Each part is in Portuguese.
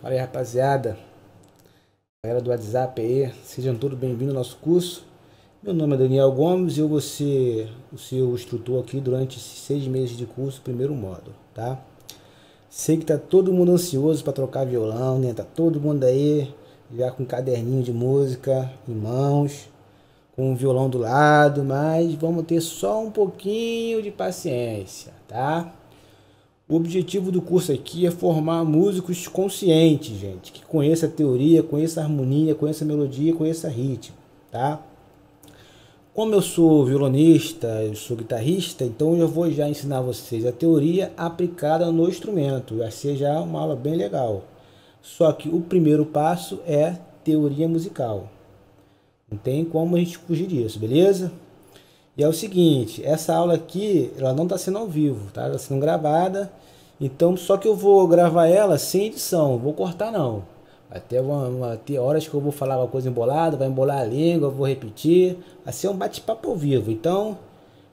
Fala aí, rapaziada. Galera do WhatsApp aí, sejam todos bem-vindos ao nosso curso. Meu nome é Daniel Gomes e eu vou ser o seu instrutor aqui durante seis meses de curso, primeiro módulo, tá? Sei que tá todo mundo ansioso para trocar violão, né? Tá todo mundo aí já com um caderninho de música em mãos, com o violão do lado, mas vamos ter só um pouquinho de paciência, tá? O objetivo do curso aqui é formar músicos conscientes, gente, que conheça a teoria, conheça a harmonia, conheça a melodia, conheça ritmo, tá? Como eu sou violonista, eu sou guitarrista, então eu vou já ensinar vocês a teoria aplicada no instrumento. Vai ser já uma aula bem legal. Só que o primeiro passo é teoria musical. Não tem como a gente fugir disso, beleza? E é o seguinte, essa aula aqui, ela não está sendo ao vivo, tá? Está sendo gravada. Então, só que eu vou gravar ela sem edição, vou cortar não. Ter, uma, ter horas que eu vou falar uma coisa embolada, vai embolar a língua, vou repetir. Vai ser um bate-papo ao vivo. Então,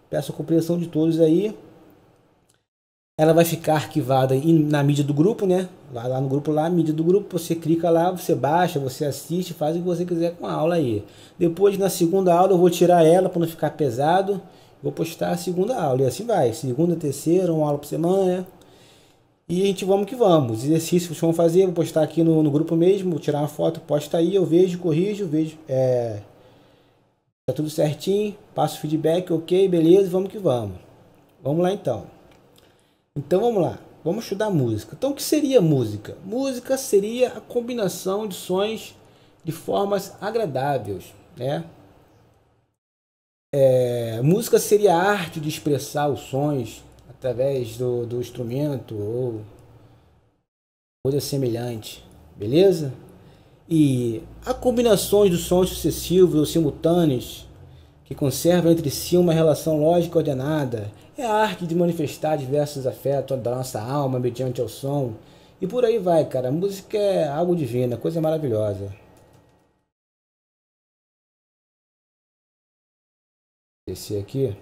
peço a compreensão de todos aí. Ela vai ficar arquivada na mídia do grupo, né? Lá, lá no grupo lá, mídia do grupo, você clica lá, você baixa, você assiste, faz o que você quiser com a aula aí. Depois, na segunda aula, eu vou tirar ela para não ficar pesado. Vou postar a segunda aula. E assim vai. Segunda, terceira, uma aula por semana. E a gente vamos que vamos. Exercícios que vamos fazer, vou postar aqui no, no grupo mesmo, vou tirar uma foto, posta aí, eu vejo, corrijo, vejo. É, tá tudo certinho, passo feedback, ok, beleza, vamos que vamos. Vamos lá então. Então vamos lá, vamos estudar música. Então o que seria música? Música seria a combinação de sons de formas agradáveis, né? É, música seria a arte de expressar os sons através do, do instrumento ou coisa semelhante, beleza? E a combinações dos sons sucessivos ou simultâneos que conservam entre si uma relação lógica ordenada é a arte de manifestar diversos afetos da nossa alma mediante o som. E por aí vai, cara. A música é algo divino, coisa maravilhosa. Esse aqui.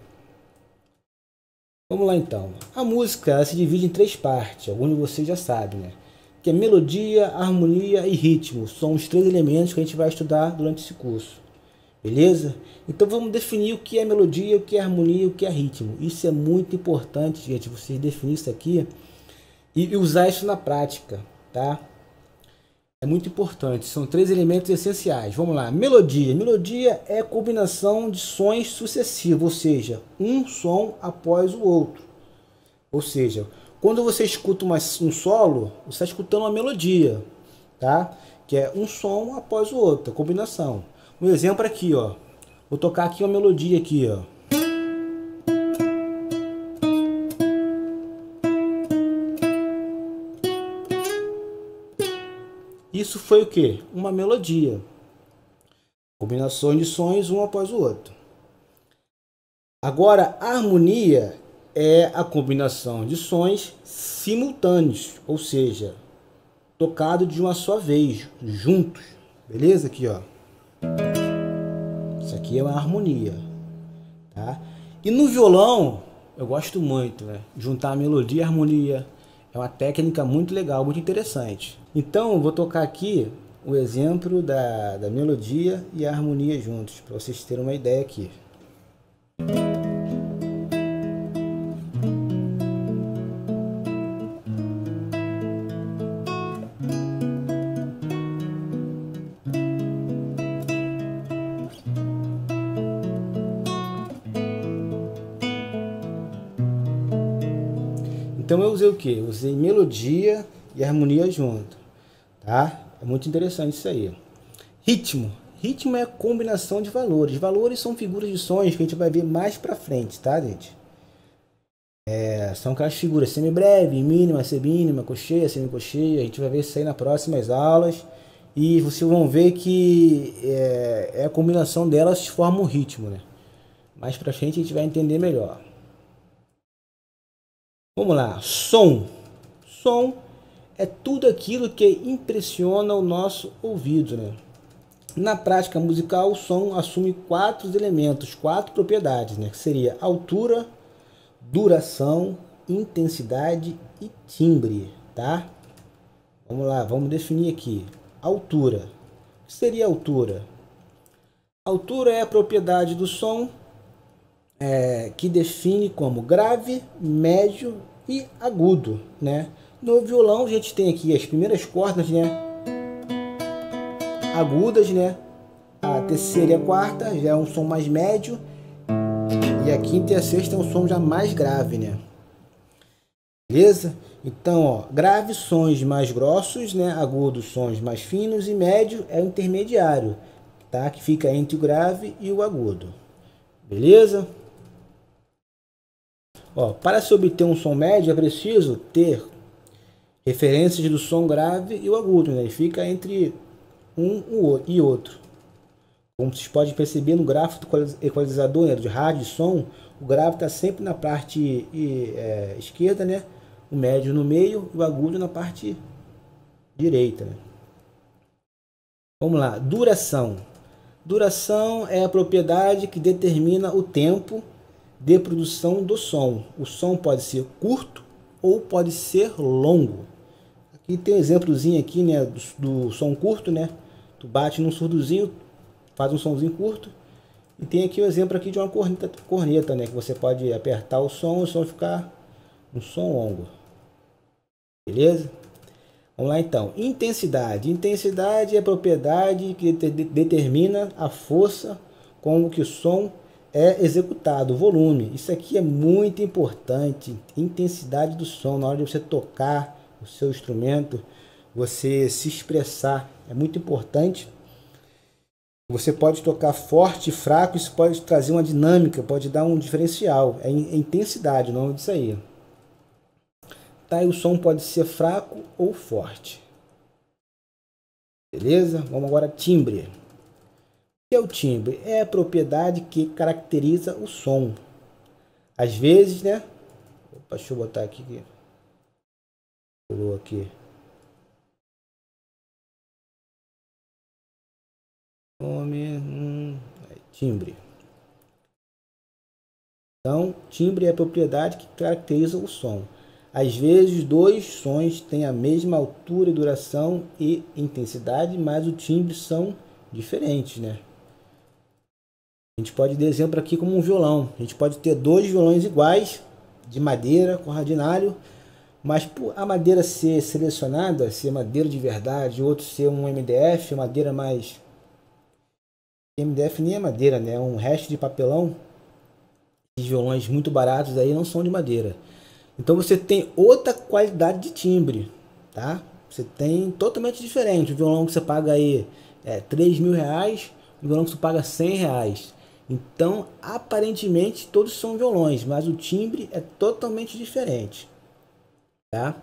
Vamos lá então. A música se divide em três partes, alguns de vocês já sabem, né? Que é melodia, harmonia e ritmo. São os três elementos que a gente vai estudar durante esse curso. Beleza? Então vamos definir o que é melodia, o que é harmonia, o que é ritmo. Isso é muito importante, gente, vocês definir isso aqui e usar isso na prática, tá? É muito importante, são três elementos essenciais. Vamos lá, melodia. Melodia é a combinação de sons sucessivos, ou seja, um som após o outro. Ou seja, quando você escuta uma, um solo, você está escutando uma melodia, tá? Que é um som após o outro, a combinação. Um exemplo aqui, ó. Vou tocar aqui uma melodia aqui, ó. Isso foi o que? Uma melodia. Combinações de sons um após o outro. Agora, a harmonia é a combinação de sons simultâneos, ou seja, tocado de uma só vez, juntos. Beleza? Aqui, ó. Aqui é uma harmonia, tá? E no violão, eu gosto muito, né? Juntar a melodia e a harmonia. É uma técnica muito legal, muito interessante. Então, vou tocar aqui o exemplo da, da melodia e a harmonia juntos, para vocês terem uma ideia aqui. Então eu usei o que? Usei melodia e harmonia junto, tá? É muito interessante isso aí. Ritmo. Ritmo é a combinação de valores. Valores são figuras de sons que a gente vai ver mais pra frente, tá, gente? É, são aquelas figuras semi-breve, mínima, semínima, cocheia, semicocheia. A gente vai ver isso aí nas próximas aulas. E vocês vão ver que é, é a combinação delas que forma um ritmo, né? Mais pra frente a gente vai entender melhor. Vamos lá, som. Som é tudo aquilo que impressiona o nosso ouvido, né? Na prática musical, o som assume quatro elementos, quatro propriedades, né? Que seria altura, duração, intensidade e timbre, tá? Vamos lá, vamos definir aqui. Altura. O que seria altura? Altura é a propriedade do som é, que define como grave, médio e agudo, né? No violão a gente tem aqui as primeiras cordas, né? Agudas, né? A terceira e a quarta já é um som mais médio e a quinta e a sexta é um som já mais grave, né? Beleza? Então, ó, grave sons mais grossos, né? Agudos sons mais finos e médio é o intermediário, tá? Que fica entre o grave e o agudo. Beleza? Ó, para se obter um som médio é preciso ter referências do som grave e o agudo, né? Ele fica entre um e outro. Como vocês podem perceber no gráfico do equalizador né, de rádio e som, o grave está sempre na parte é, esquerda, né? o médio no meio e o agudo na parte direita. Né? Vamos lá, duração. Duração é a propriedade que determina o tempo de produção do som. O som pode ser curto ou pode ser longo. Aqui tem um exemplozinho aqui, né, do, do som curto, né? Tu bate num surdozinho, faz um somzinho curto. E tem aqui o um exemplo aqui de uma corneta, corneta, né, que você pode apertar o som e o som ficar um som longo. Beleza? Vamos lá então. Intensidade. Intensidade é a propriedade que determina a força com que o som é executado, o volume. Isso aqui é muito importante. Intensidade do som na hora de você tocar o seu instrumento, você se expressar. É muito importante. Você pode tocar forte, fraco, isso pode trazer uma dinâmica, pode dar um diferencial. É intensidade o nome disso aí tá? E o som pode ser fraco ou forte. Beleza? Vamos agora timbre. É o timbre? É a propriedade que caracteriza o som. Às vezes, né? Opa, deixa eu botar aqui. Pulou aqui. Nome, hum, timbre. Então, timbre é a propriedade que caracteriza o som. Às vezes, dois sons têm a mesma altura, duração e intensidade, mas o timbre são diferentes, né? A gente pode dar exemplo aqui como um violão. A gente pode ter dois violões iguais, de madeira, com ordinário, mas por a madeira ser selecionada, ser madeira de verdade, outro ser um MDF, madeira mais... MDF nem é madeira, né? É um resto de papelão. Esses violões muito baratos aí não são de madeira. Então você tem outra qualidade de timbre, tá? Você tem totalmente diferente. O violão que você paga aí é 3 mil reais, o violão que você paga 100 reais. Então, aparentemente, todos são violões, mas o timbre é totalmente diferente, tá?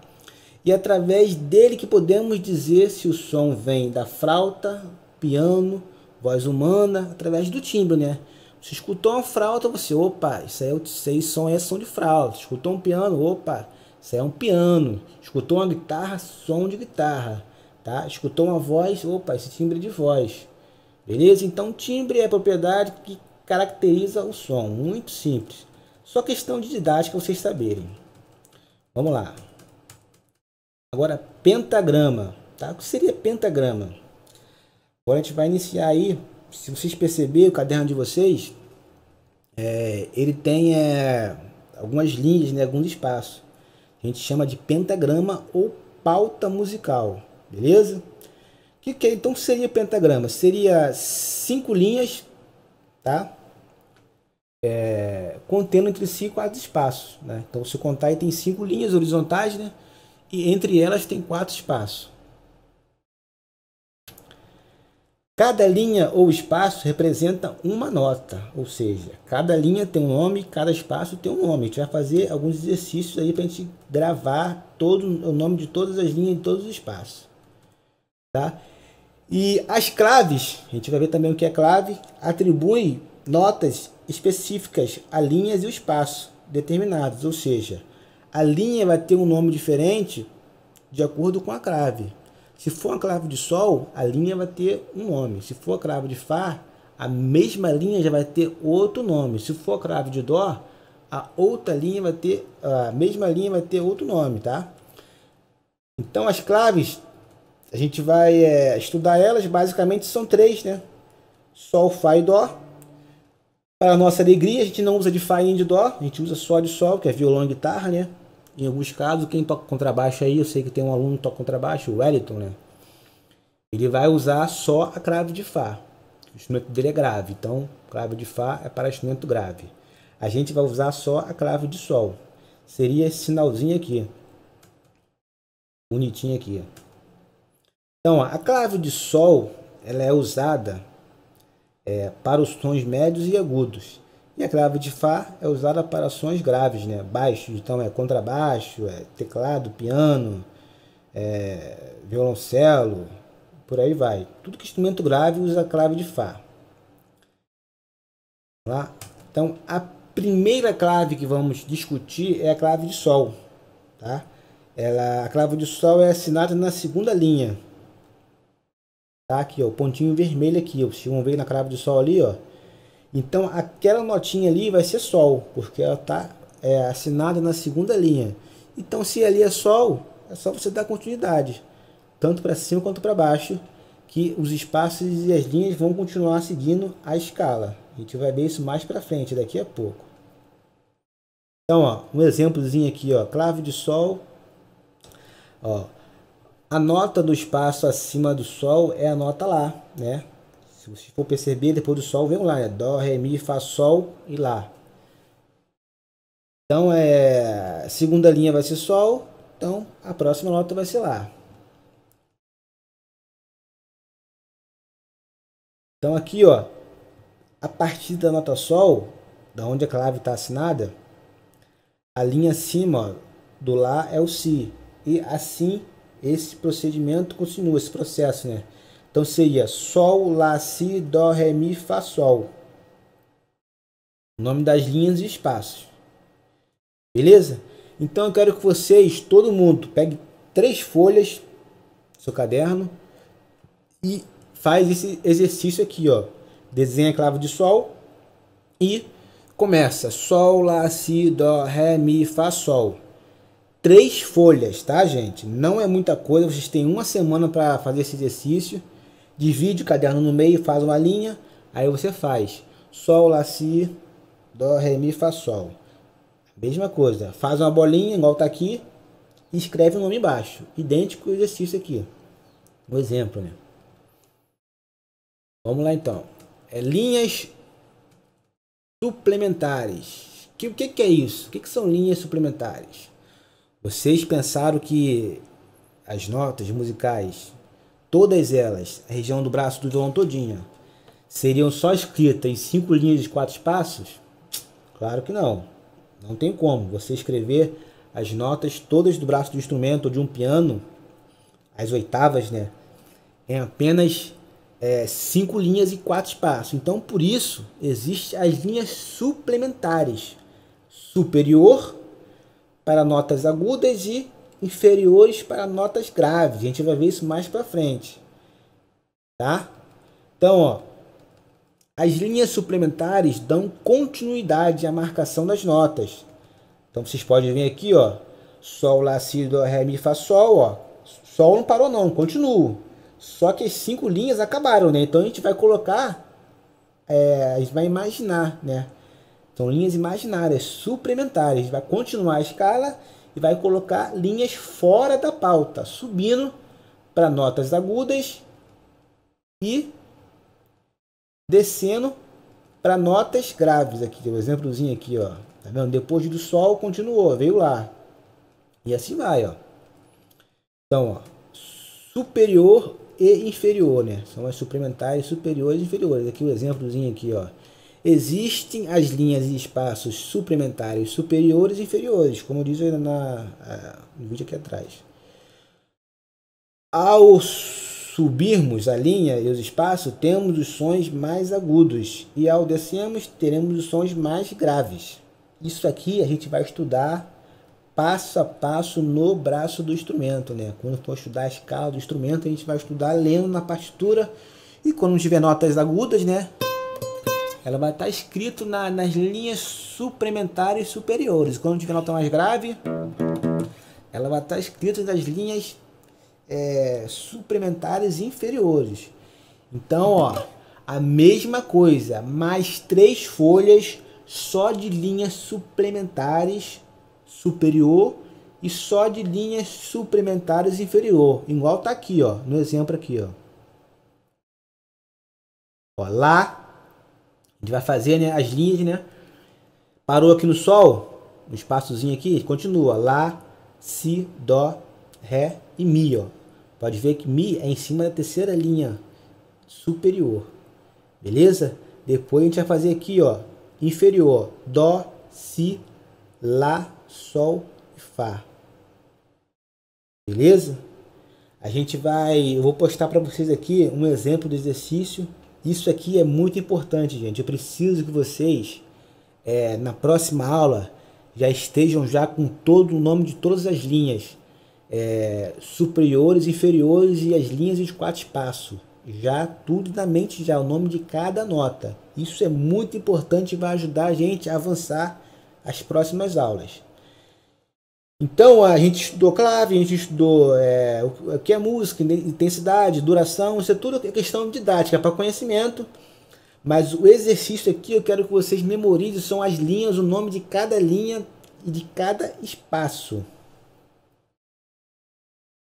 E através dele que podemos dizer se o som vem da flauta, piano, voz humana, através do timbre, né? Você escutou uma flauta, você, opa, isso aí, é isso aí som é som de flauta. Escutou um piano, opa, isso aí é um piano. Escutou uma guitarra, som de guitarra. Tá? Escutou uma voz, opa, esse timbre é de voz. Beleza? Então, timbre é a propriedade que caracteriza o som. Muito simples. Só questão de didática vocês saberem. Vamos lá. Agora, pentagrama. Tá? O que seria pentagrama? Agora a gente vai iniciar aí se vocês perceberem o caderno de vocês, é, ele tem é, algumas linhas, né, alguns espaços. A gente chama de pentagrama ou pauta musical, beleza? O que, que é? Então seria pentagrama? Seria cinco linhas, tá? É, contendo entre si quatro espaços, né? Então se contar aí tem cinco linhas horizontais, né? E entre elas tem quatro espaços. Cada linha ou espaço representa uma nota, ou seja, cada linha tem um nome, cada espaço tem um nome. A gente vai fazer alguns exercícios aí para a gente gravar todo o nome de todas as linhas de todos os espaços. Tá? E as claves, a gente vai ver também o que é clave, atribui notas específicas a linhas e o espaço determinados, ou seja, a linha vai ter um nome diferente de acordo com a clave. Se for uma clave de Sol, a linha vai ter um nome. Se for a clave de Fá, a mesma linha já vai ter outro nome. Se for a clave de Dó, a outra linha vai ter a mesma linha vai ter outro nome, tá? Então as claves a gente vai é, estudar elas, basicamente são três, né? Sol, Fá e Dó. Para nossa alegria, a gente não usa de Fá nem de Dó, a gente usa só de Sol, que é violão e guitarra, né? Em alguns casos, quem toca contrabaixo aí, eu sei que tem um aluno que toca contrabaixo, o Wellington, né? Ele vai usar só a clave de Fá. O instrumento dele é grave, então clave de Fá é para instrumento grave. A gente vai usar só a clave de Sol. Seria esse sinalzinho aqui. Bonitinho aqui. Então, a clave de Sol ela é usada é, para os tons médios e agudos. E a clave de Fá é usada para sons graves, né? baixos. Então, é contrabaixo, é teclado, piano, é, violoncelo, por aí vai. Tudo que é instrumento grave usa a clave de Fá. Lá. Então, a primeira clave que vamos discutir é a clave de Sol. Tá? Ela, a clave de Sol é assinada na segunda linha. Tá? Aqui, ó, o pontinho vermelho aqui. Ó. Vocês vão ver na clave de Sol ali. Ó. Então, aquela notinha ali vai ser Sol, porque ela está é, assinada na segunda linha. Então, se ali é Sol, é só você dar continuidade, tanto para cima quanto para baixo, que os espaços e as linhas vão continuar seguindo a escala. A gente vai ver isso mais para frente, daqui a pouco. Então, ó, um exemplozinho aqui, ó, clave de sol. Ó, a nota do espaço acima do sol é a nota lá, né? Se você for perceber, depois do sol vem lá, é dó, ré, mi, fá, sol e lá. Então, é, segunda linha vai ser sol, então a próxima nota vai ser lá. Então aqui, ó, a partir da nota sol, da onde a clave está assinada, a linha acima do Lá é o Si. E assim esse procedimento continua, esse processo, né? Então seria Sol, Lá, Si, Dó, Ré, Mi, Fá, Sol. O nome das linhas e espaços. Beleza? Então eu quero que vocês, todo mundo, pegue três folhas do seu caderno e faz esse exercício aqui, ó. Desenha a clave de Sol e Começa Sol, Lá, Si, Dó, Ré, Mi, Fá, Sol. Três folhas, tá, gente? Não é muita coisa. Vocês têm uma semana para fazer esse exercício. Divide o caderno no meio, faz uma linha. Aí você faz Sol, Lá, Si, Dó, Ré, Mi, Fá, Sol. Mesma coisa. Faz uma bolinha, igual tá aqui. E escreve o nome embaixo. Idêntico ao exercício aqui. Um exemplo, né? Vamos lá então. É linhas suplementares. Que, o que, que é isso? O que, que são linhas suplementares? Vocês pensaram que as notas musicais, todas elas, a região do braço do violão todinha, seriam só escritas em cinco linhas de quatro espaços? Claro que não. Não tem como você escrever as notas todas do braço do instrumento ou de um piano, as oitavas, né? Em apenas é, cinco linhas e quatro espaços. Então, por isso, existem as linhas suplementares. Superior para notas agudas e inferiores para notas graves. A gente vai ver isso mais para frente. Tá? Então, ó, as linhas suplementares dão continuidade à marcação das notas. Então, vocês podem ver aqui, ó, Sol, Lá, Si, Dó, Ré, Mi, Fá, Sol, ó. Sol não parou não, continua. Só que as cinco linhas acabaram, né? Então a gente vai colocar, é, a gente vai imaginar, né? São linhas imaginárias, suplementares. Vai continuar a escala e vai colocar linhas fora da pauta, subindo para notas agudas e descendo para notas graves. Aqui, o um exemplozinho aqui, ó. Tá vendo? Depois do sol continuou, veio lá. E assim vai, ó. Então, ó, superior e inferior, né? São as suplementares superiores e inferiores. Aqui o um exemplozinho aqui, ó. Existem as linhas e espaços suplementares superiores e inferiores, como diz na, no vídeo aqui atrás. Ao subirmos a linha e os espaços, temos os sons mais agudos e ao descermos, teremos os sons mais graves. Isso aqui a gente vai estudar passo a passo no braço do instrumento, né? Quando for estudar a escala do instrumento, a gente vai estudar lendo na partitura e quando tiver notas agudas, né? Ela vai estar escrito na, nas linhas suplementares superiores. Quando tiver nota mais grave, ela vai estar escrito nas linhas é, suplementares inferiores. Então, ó, a mesma coisa, mais três folhas só de linhas suplementares superior e só de linhas suplementares inferior, igual tá aqui, ó, no exemplo aqui, ó. Ó, lá a gente vai fazer, né, as linhas, né? Parou aqui no sol, no espaçozinho aqui, continua lá, si, dó, ré e mi, ó. Pode ver que mi é em cima da terceira linha superior. Beleza? Depois a gente vai fazer aqui, ó, inferior, dó, si, lá, sol e fá. Beleza? A gente vai, eu vou postar para vocês aqui um exemplo do exercício. Isso aqui é muito importante, gente. Eu preciso que vocês, é, na próxima aula, já estejam já com todo o nome de todas as linhas é, superiores, inferiores e as linhas de quatro espaços já tudo na mente já o nome de cada nota. Isso é muito importante e vai ajudar a gente a avançar as próximas aulas. Então a gente estudou clave, a gente estudou é, o que é música, intensidade, duração, isso é tudo questão didática para conhecimento. Mas o exercício aqui eu quero que vocês memorizem são as linhas, o nome de cada linha e de cada espaço.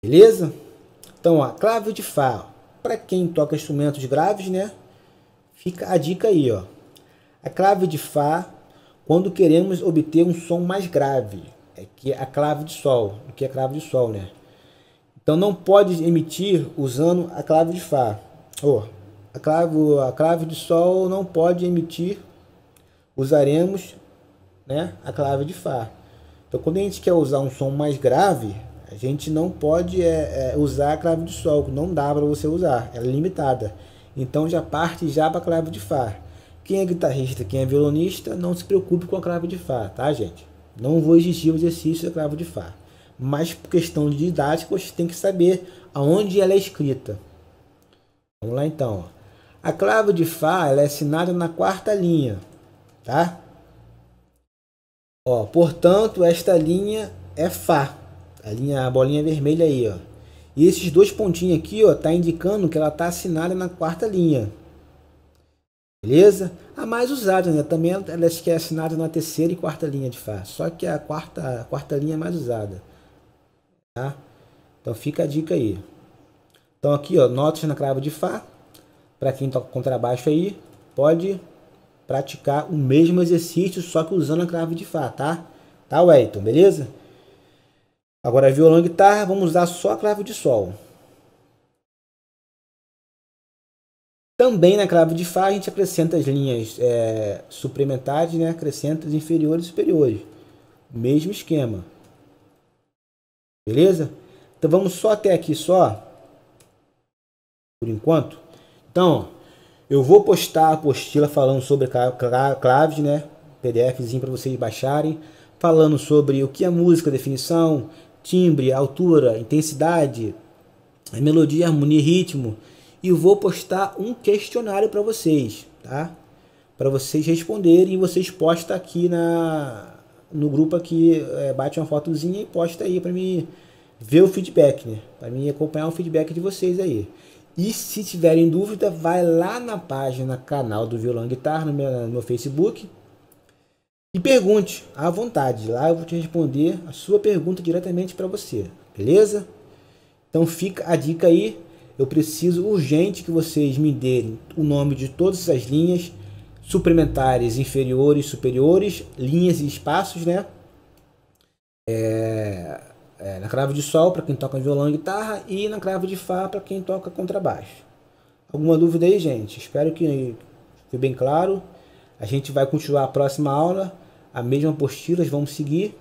Beleza? Então, a clave de Fá, para quem toca instrumentos graves, né? Fica a dica aí, ó. A clave de Fá, quando queremos obter um som mais grave, é que é a clave de Sol, que é a clave de Sol, né? Então não pode emitir usando a clave de Fá. Oh, a, clave, a clave de Sol não pode emitir, usaremos né, a clave de Fá. Então quando a gente quer usar um som mais grave, a gente não pode é, é, usar a clave de sol, não dá para você usar, ela é limitada. Então já parte já para a clave de Fá. Quem é guitarrista, quem é violonista, não se preocupe com a clave de Fá, tá, gente? Não vou exigir o exercício da clave de Fá. Mas por questão de didática, você tem que saber aonde ela é escrita. Vamos lá então. A clave de Fá ela é assinada na quarta linha, tá? Ó, portanto, esta linha é Fá. A linha, a bolinha vermelha aí, ó. E esses dois pontinhos aqui, ó, tá indicando que ela tá assinada na quarta linha. Beleza? A mais usada, né? Também ela é assinada na terceira e quarta linha de Fá. Só que a quarta, a quarta linha é mais usada. Tá? Então fica a dica aí. Então aqui, ó, notas na clave de Fá. Para quem toca contrabaixo aí, pode praticar o mesmo exercício, só que usando a clave de Fá, tá? Tá, Wellington, beleza? Agora, violão e guitarra, vamos usar só a clave de Sol. Também na clave de Fá a gente acrescenta as linhas é, suplementares, né? acrescenta as inferiores e superiores. Mesmo esquema. Beleza? Então vamos só até aqui só. Por enquanto. Então, eu vou postar a apostila falando sobre claves, né? PDFzinho para vocês baixarem. Falando sobre o que é música, definição, timbre, altura, intensidade, melodia, harmonia, ritmo. E vou postar um questionário para vocês, tá? Para vocês responderem e vocês postam aqui na no grupo aqui, é, bate uma fotozinha e posta aí para mim ver o feedback, né? Para mim acompanhar o feedback de vocês aí. E se tiverem dúvida, vai lá na página canal do Violão Guitarra no meu, no meu Facebook e pergunte à vontade. Lá eu vou te responder a sua pergunta diretamente para você, beleza? Então fica a dica aí. Eu preciso urgente que vocês me deem o nome de todas as linhas suplementares, inferiores, superiores, linhas e espaços, né? É, é, na clave de sol para quem toca violão e guitarra e na clave de fá para quem toca contrabaixo. Alguma dúvida aí, gente? Espero que foi bem claro. A gente vai continuar a próxima aula, a mesma apostila, vamos seguir.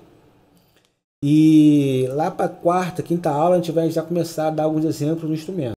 E lá para quarta, quinta aula, a gente vai já começar a dar alguns exemplos do instrumento.